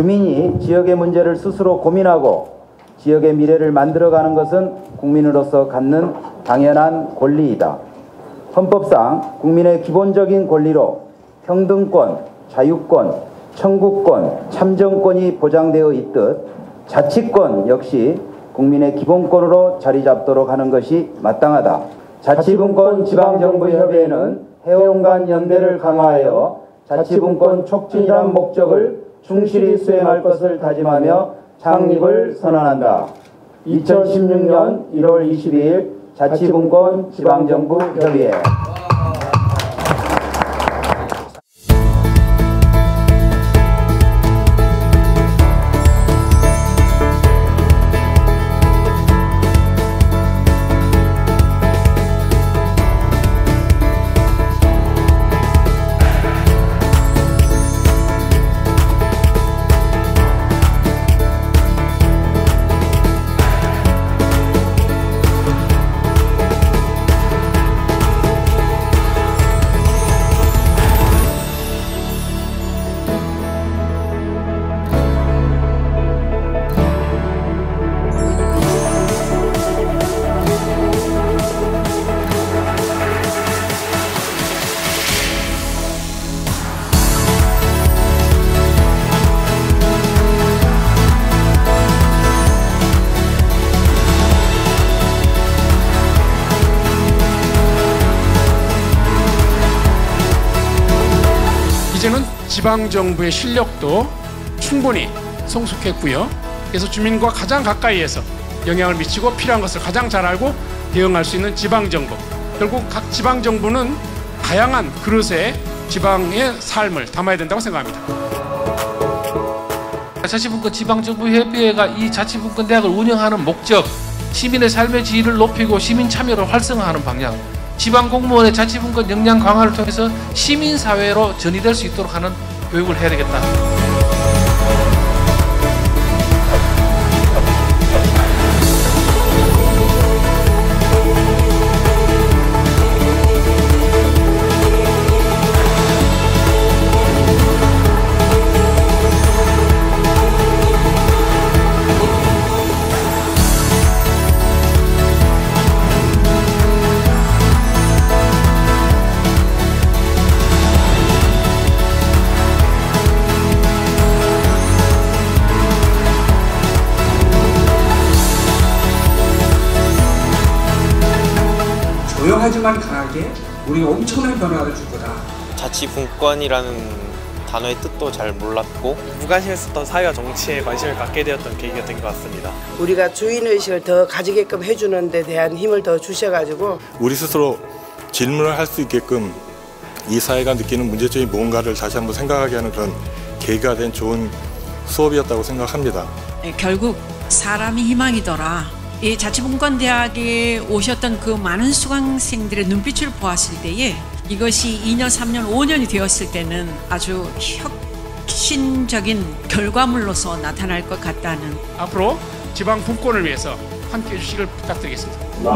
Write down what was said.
주민이 지역의 문제를 스스로 고민하고 지역의 미래를 만들어가는 것은 국민으로서 갖는 당연한 권리이다. 헌법상 국민의 기본적인 권리로 평등권, 자유권, 청구권, 참정권이 보장되어 있듯 자치권 역시 국민의 기본권으로 자리 잡도록 하는 것이 마땅하다. 자치분권 지방정부협의회는 해운간 연대를 강화하여 자치분권 촉진이란 목적을 충실히 수행할 것을 다짐하며 창립을 선언한다. 2016년 1월 22일 자치분권 지방정부 협의회 이제는 지방정부의 실력도 충분히 성숙했고요. 그래서 주민과 가장 가까이에서 영향을 미치고 필요한 것을 가장 잘 알고 대응할 수 있는 지방정부. 결국 각 지방정부는 다양한 그릇에 지방의 삶을 담아야 된다고 생각합니다. 자치분권 지방정부협의회가 이 자치분권 대학을 운영하는 목적, 시민의 삶의 질을 높이고 시민 참여를 활성화하는 방향, 지방 공무원의 자치분권 역량 강화를 통해서 시민 사회로 전이될 수 있도록 하는 교육을 해야 되겠다. 조용하지만 강하게 우리가 엄청난 변화를 줄 거다. 자치분권이라는 단어의 뜻도 잘 몰랐고 무관심했었던 사회와 정치에 관심을 갖게 되었던 계기가 된 것 같습니다. 우리가 주인의식을 더 가지게끔 해주는 데 대한 힘을 더 주셔가지고 우리 스스로 질문을 할 수 있게끔 이 사회가 느끼는 문제점이 뭔가를 다시 한번 생각하게 하는 그런 계기가 된 좋은 수업이었다고 생각합니다. 예, 결국 사람이 희망이더라. 이 자치분권대학에 오셨던 그 많은 수강생들의 눈빛을 보았을 때에 이것이 2년, 3년, 5년이 되었을 때는 아주 혁신적인 결과물로서 나타날 것 같다는 앞으로 지방 분권을 위해서 함께 해주시길 부탁드리겠습니다.